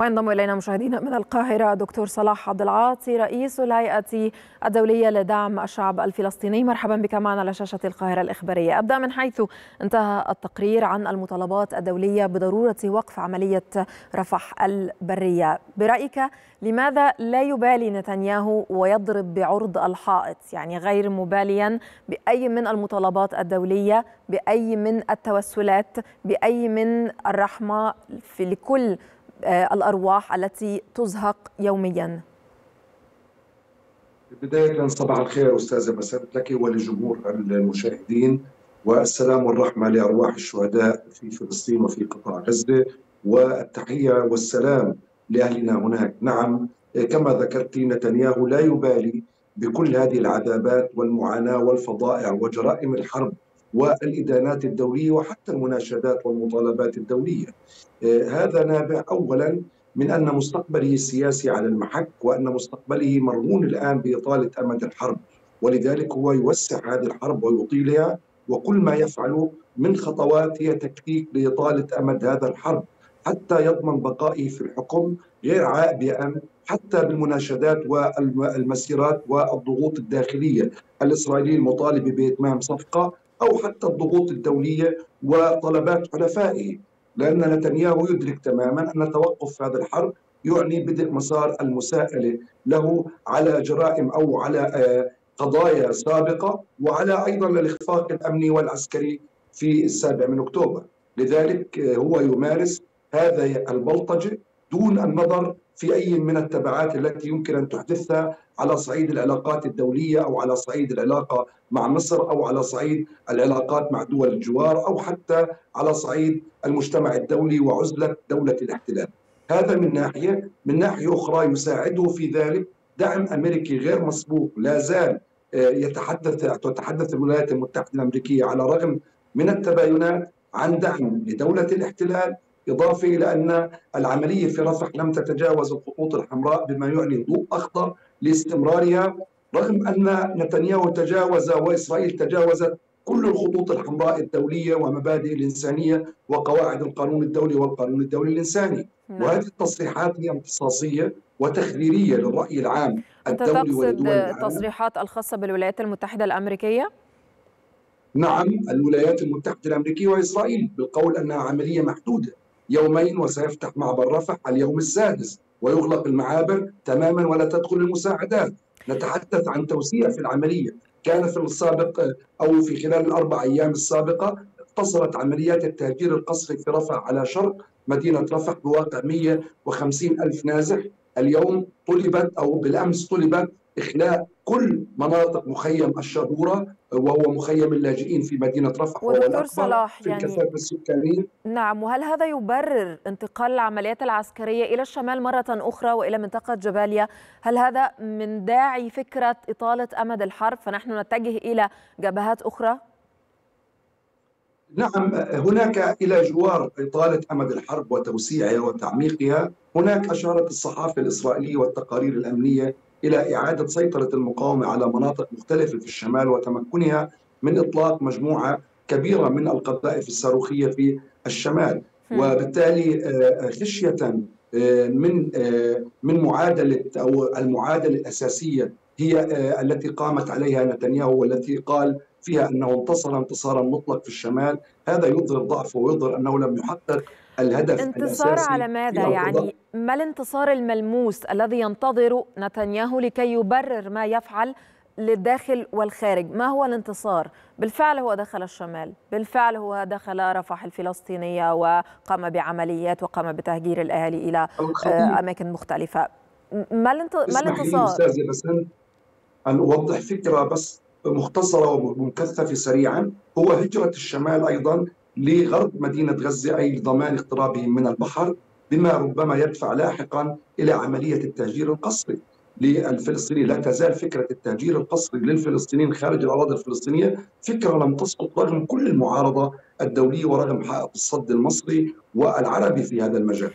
وينضم إلينا مشاهدينا من القاهرة دكتور صلاح عبد العاطي رئيس الهيئة الدولية لدعم الشعب الفلسطيني. مرحبا بك معنا على شاشة القاهرة الإخبارية. أبدأ من حيث انتهى التقرير عن المطالبات الدولية بضرورة وقف عملية رفح البرية. برأيك لماذا لا يبالي نتنياهو ويضرب بعرض الحائط؟ يعني غير مباليا بأي من المطالبات الدولية بأي من التوسلات بأي من الرحمة في لكل الأرواح التي تزهق يوميا. بداية صباح الخير أستاذة مساء لك ولجمهور المشاهدين والسلام والرحمة لأرواح الشهداء في فلسطين وفي قطاع غزة والتحية والسلام لأهلنا هناك. نعم كما ذكرت نتنياهو لا يبالي بكل هذه العذابات والمعاناة والفظائع وجرائم الحرب والإدانات الدولية وحتى المناشدات والمطالبات الدولية. هذا نابع أولا من أن مستقبله السياسي على المحك وأن مستقبله مرهون الآن بإطالة أمد الحرب ولذلك هو يوسع هذه الحرب ويطيلها وكل ما يفعله من خطوات هي تكتيك لإطالة أمد هذا الحرب حتى يضمن بقائه في الحكم غير عابئا حتى بالمناشدات والمسيرات والضغوط الداخلية. الإسرائيلية المطالبة بإتمام صفقة أو حتى الضغوط الدولية وطلبات حلفائه لأن نتنياهو يدرك تماما أن توقف هذا الحرب يعني بدء مسار المساءلة له على جرائم أو على قضايا سابقة وعلى أيضا الإخفاق الأمني والعسكري في السابع من أكتوبر. لذلك هو يمارس هذا البلطجة دون النظر في أي من التبعات التي يمكن أن تحدثها على صعيد العلاقات الدولية أو على صعيد العلاقة مع مصر أو على صعيد العلاقات مع دول الجوار أو حتى على صعيد المجتمع الدولي وعزلة دولة الاحتلال. هذا من ناحية. من ناحية أخرى يساعده في ذلك دعم أمريكي غير مسبوق. لا زال يتحدث تتحدث الولايات المتحدة الأمريكية على الرغم من التباينات عن دعم لدولة الاحتلال إضافة إلى أن العملية في رفح لم تتجاوز الخطوط الحمراء بما يعني ضوء أخضر لاستمرارها رغم أن نتنياهو تجاوز وإسرائيل تجاوزت كل الخطوط الحمراء الدولية ومبادئ الإنسانية وقواعد القانون الدولي والقانون الدولي الإنساني نعم. وهذه التصريحات هي امتصاصية وتخذيرية للرأي العام الدولي ولدول التصريحات الخاصة بالولايات المتحدة الأمريكية؟ نعم الولايات المتحدة الأمريكية وإسرائيل بالقول أنها عملية محدودة يومين وسيفتح معبر رفح اليوم السادس ويغلق المعابر تماما ولا تدخل المساعدات. نتحدث عن توسيع في العملية. كان في السابق أو في خلال الأربع أيام السابقة اقتصرت عمليات التهجير القسري في رفح على شرق مدينة رفح بواقع 150 ألف نازح. اليوم طلبت أو بالأمس طلبت إخلاء كل مناطق مخيم الشهورة وهو مخيم اللاجئين في مدينة رفح. ودكتور صلاح في الكثافة يعني السكانية. نعم وهل هذا يبرر انتقال العمليات العسكرية إلى الشمال مرة أخرى وإلى منطقة جباليا؟ هل هذا من داعي فكرة إطالة أمد الحرب؟ فنحن نتجه إلى جبهات أخرى؟ نعم هناك إلى جوار إطالة أمد الحرب وتوسيعها وتعميقها. هناك أشارت الصحافة الإسرائيلية والتقارير الأمنية إلى إعادة سيطرة المقاومة على مناطق مختلفة في الشمال وتمكنها من إطلاق مجموعة كبيرة من القذائف الصاروخية في الشمال. وبالتالي خشية من من معادلة أو المعادلة الأساسية هي التي قامت عليها نتنياهو والتي قال فيها أنه انتصر انتصارا مطلق في الشمال. هذا يظهر ضعفه ويظهر أنه لم يحقق الهدف انتصار الأساسي على ماذا؟ يعني ما الانتصار الملموس الذي ينتظر نتنياهو لكي يبرر ما يفعل للداخل والخارج؟ ما هو الانتصار؟ بالفعل هو دخل الشمال بالفعل هو دخل رفح الفلسطينية وقام بعمليات وقام بتهجير الأهالي إلى أماكن مختلفة. ما الانتصار؟ بس أن أوضح فكرة بس مختصرة ومكثفة سريعا. هو هجرة الشمال أيضا لغرب مدينة غزة أي لضمان اقترابهم من البحر بما ربما يدفع لاحقا إلى عملية التهجير القسري للفلسطينيين. لا تزال فكرة التهجير القسري للفلسطينيين خارج الأراضي الفلسطينية فكرة لم تسقط رغم كل المعارضة الدولية ورغم حائط الصد المصري والعربي في هذا المجال.